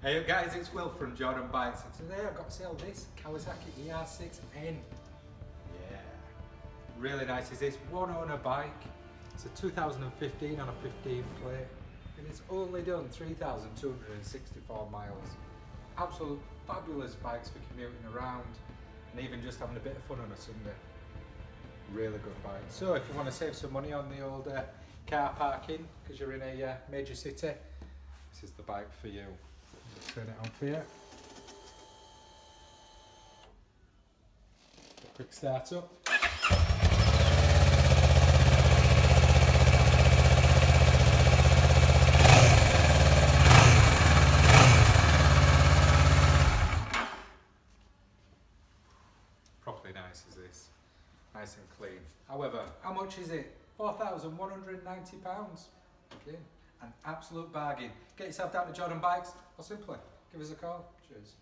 Hey guys, it's Will from Jordan Bikes and today I've got to sell this Kawasaki ER6N. Yeah, really nice is this one owner bike. It's a 2015 on a 15 plate and it's only done 3,264 miles. Absolute fabulous bikes for commuting around and even just having a bit of fun on a Sunday. Really good bike. So if you want to save some money on the old uh, car parking because you're in a uh, major city, this is the bike for you. Turn it on for you. Quick start up. Properly nice is this. Nice and clean. However, how much is it? £4,190. Okay, an absolute bargain. Get yourself down to Jordan Bikes or simply give us a call. Cheers.